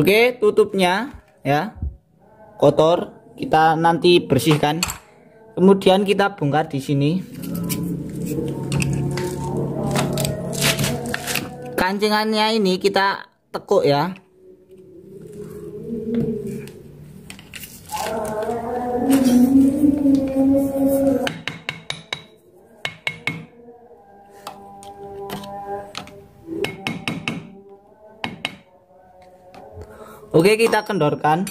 Oke, tutupnya ya. Kotor, kita nanti bersihkan. Kemudian kita bongkar di sini. Kancingannya ini kita tekuk ya. Oke, kita kendorkan.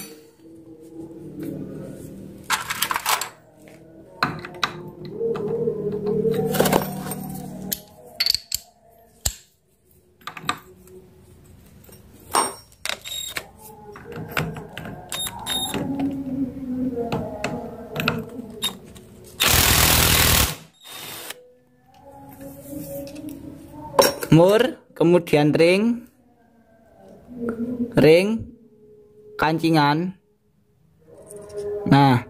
Mur, kemudian ring, ring, kancingan. Nah,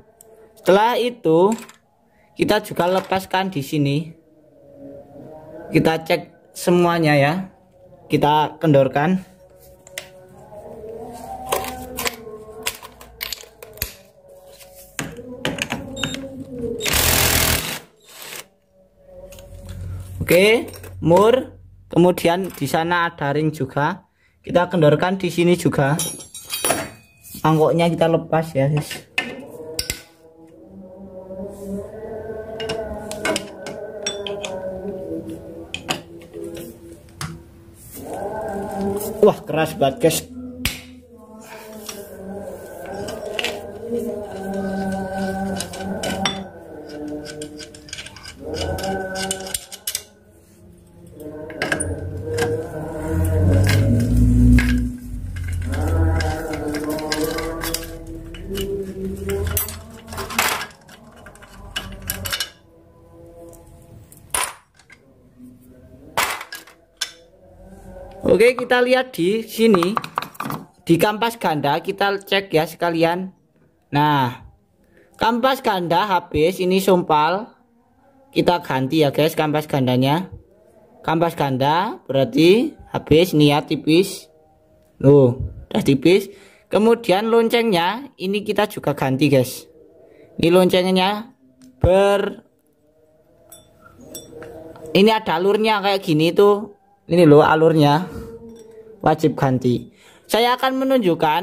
setelah itu kita juga lepaskan di sini. Kita cek semuanya ya. Kita kendorkan. Oke, mur. Kemudian di sana ada ring juga. Kita kendorkan di sini juga mangkoknya kita lepas ya guys. Wah keras banget guys Oke, kita lihat di sini. Di kampas ganda kita cek ya sekalian. Nah, kampas ganda habis ini sumpal. Kita ganti ya guys kampas gandanya. Kampas ganda berarti habis niat tipis. Loh, udah tipis. Kemudian loncengnya ini kita juga ganti guys. Ini loncengnya ber ini ada alurnya kayak gini tuh ini loh alurnya. Wajib ganti. Saya akan menunjukkan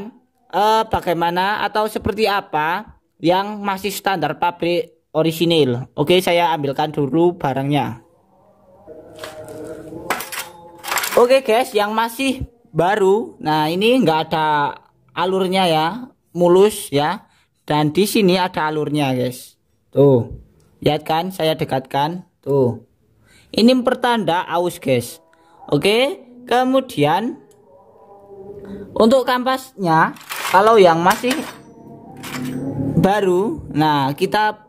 uh, bagaimana atau seperti apa yang masih standar pabrik orisinil. Oke saya ambilkan dulu barangnya. Oke guys yang masih baru. Nah ini enggak ada alurnya ya mulus ya. Dan di sini ada alurnya guys. Tuh lihat kan saya dekatkan. Tuh. Ini pertanda aus guys Oke, kemudian untuk kampasnya kalau yang masih baru, nah kita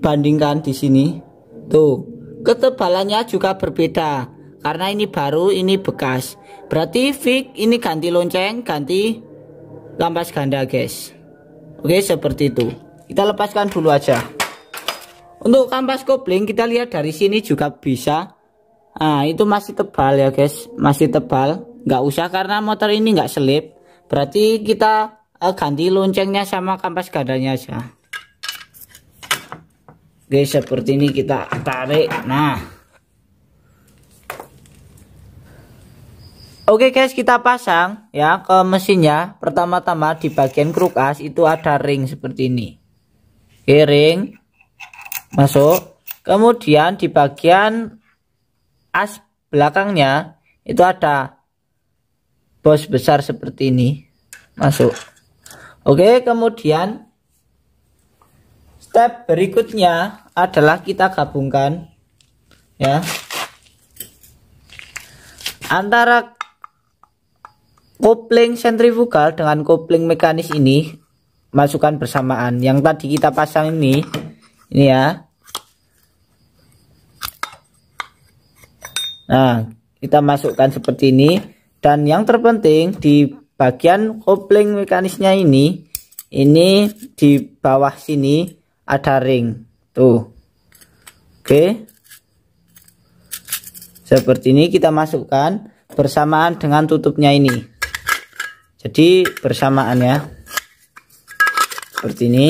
bandingkan di sini. Tuh, ketebalannya juga berbeda karena ini baru, ini bekas. Berarti fix ini ganti lonceng, ganti kampas ganda, guys. Oke, seperti itu. Kita lepaskan dulu aja. Untuk kampas kopling kita lihat dari sini juga bisa Nah itu masih tebal ya guys. Masih tebal. Nggak usah karena motor ini nggak selip. Berarti kita uh, ganti loncengnya sama kampas gandanya aja. Guys seperti ini kita tarik. Nah. Oke guys kita pasang ya ke mesinnya. Pertama-tama di bagian kruk as itu ada ring seperti ini. Oke ring. Masuk. Kemudian di bagian as belakangnya itu ada bos besar seperti ini masuk. Oke kemudian step berikutnya adalah kita gabungkan ya. Antara kopling sentrifugal dengan kopling mekanis ini masukkan bersamaan. Yang tadi kita pasang ini ini ya Nah, kita masukkan seperti ini dan yang terpenting di bagian kopling mekanisnya ini ini di bawah sini ada ring. Tuh. Oke. Seperti ini kita masukkan bersamaan dengan tutupnya ini. jadi bersamaan ya seperti ini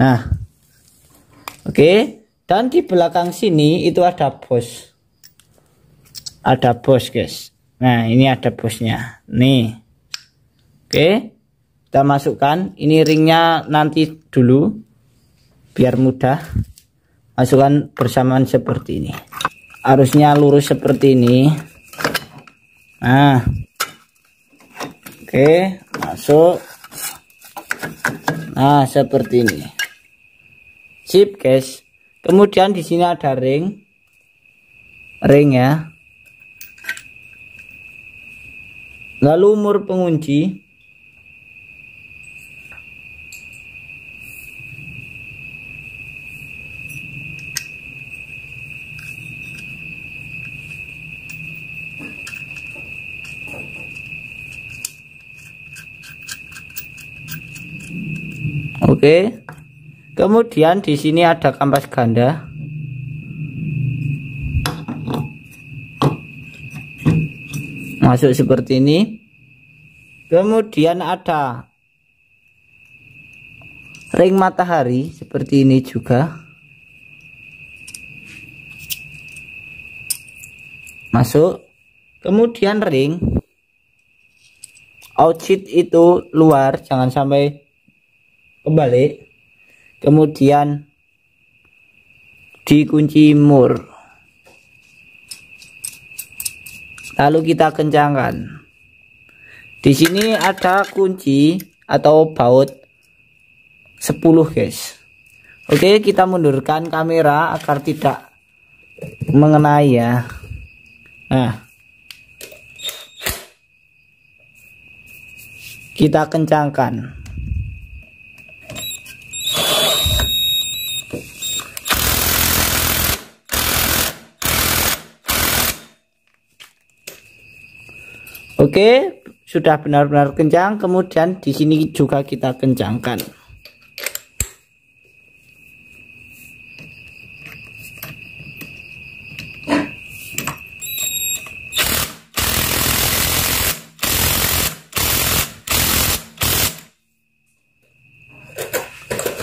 nah oke dan di belakang sini itu ada bos ada bos guys. Nah ini ada bosnya. Nih. Oke. Kita masukkan. Ini ringnya nanti dulu biar mudah. Masukkan bersamaan seperti ini. Harusnya lurus seperti ini. Nah. Oke masuk. Nah seperti ini. Sip guys. Kemudian di sini ada ring. Ring ya lalu umur pengunci Oke. Kemudian di sini ada kampas ganda. Masuk seperti ini. Kemudian ada ring matahari seperti ini juga. Masuk. Kemudian ring outside itu luar, jangan sampai kembali kemudian dikunci mur lalu kita kencangkan. Di sini ada kunci atau baut 10 guys. Oke kita mundurkan kamera agar tidak mengenai ya. Nah. Kita kencangkan Oke, sudah benar-benar kencang. Kemudian di sini juga kita kencangkan.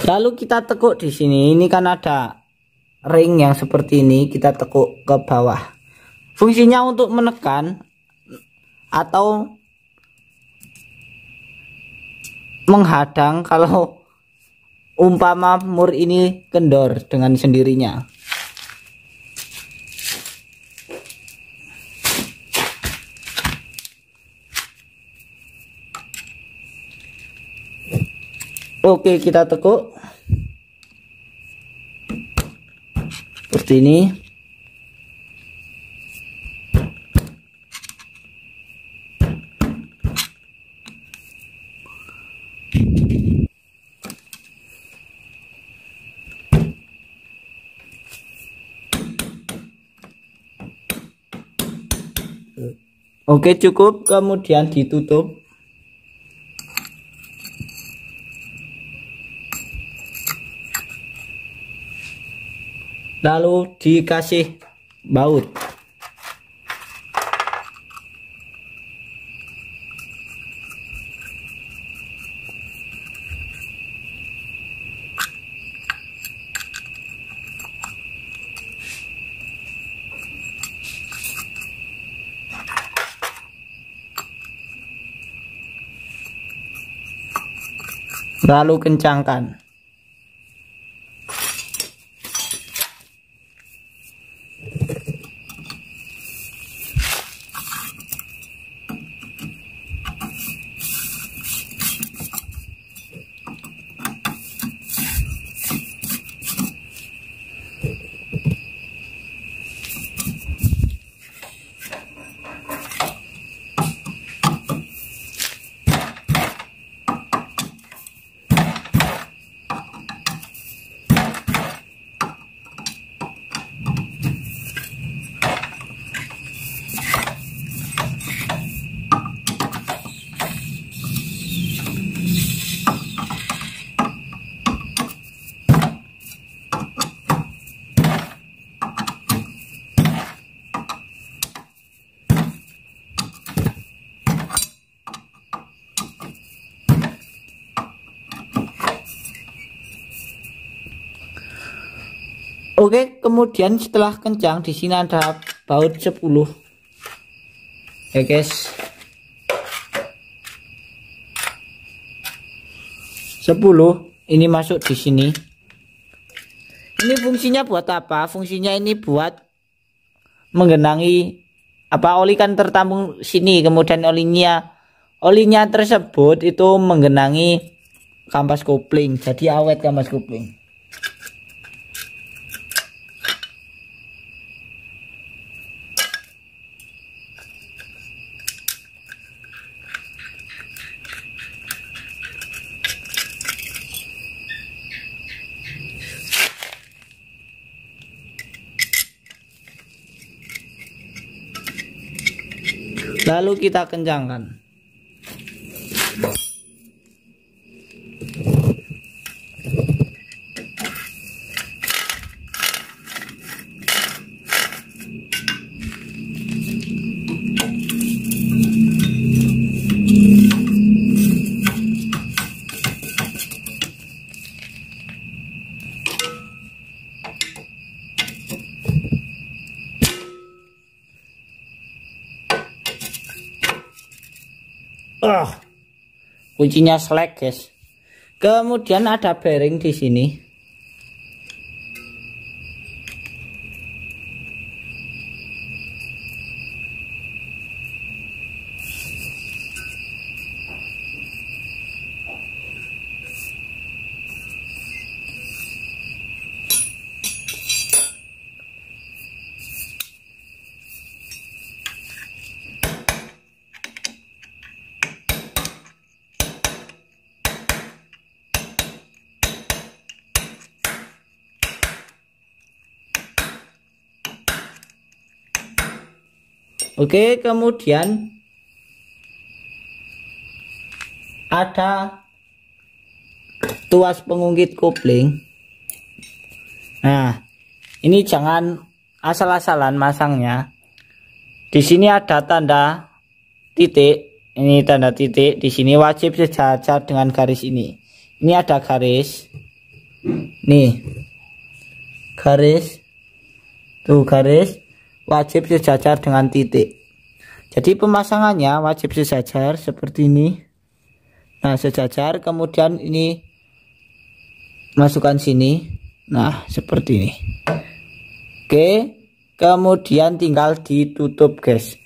Lalu kita tekuk di sini. Ini kan ada ring yang seperti ini. Kita tekuk ke bawah. Fungsinya untuk menekan atau menghadang kalau umpama mur ini kendor dengan sendirinya. Oke kita tekuk. Seperti ini Oke cukup. Kemudian ditutup. Lalu dikasih baut lalu kencangkan Oke, kemudian setelah kencang di sini ada baut 10. Ya guys. 10 ini masuk di sini. Ini fungsinya buat apa? Fungsinya ini buat menggenangi apa oli kan tertampung sini kemudian olinya olinya tersebut itu menggenangi kampas kopling jadi awet kampas kopling lalu kita kencangkan kuncinya slack guys. Kemudian ada bearing di sini. Oke, kemudian ada tuas pengungkit kopling. Nah, ini jangan asal-asalan masangnya. Di sini ada tanda titik. Ini tanda titik. Di sini wajib sejajar dengan garis ini. Ini ada garis. Nih. Garis. Tuh garis wajib sejajar dengan titik. Jadi pemasangannya wajib sejajar seperti ini. Nah, sejajar kemudian ini masukkan sini. Nah, seperti ini. Oke, kemudian tinggal ditutup, guys.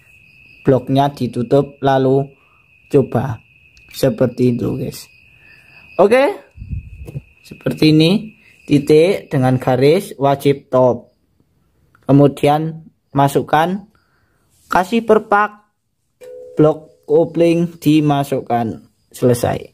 Bloknya ditutup lalu coba seperti itu, guys. Oke. Seperti ini, titik dengan garis wajib top. Kemudian masukkan kasih perpak blok kopling dimasukkan. Selesai